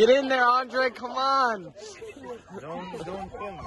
Get in there, Andre. Come on. Don't, don't film.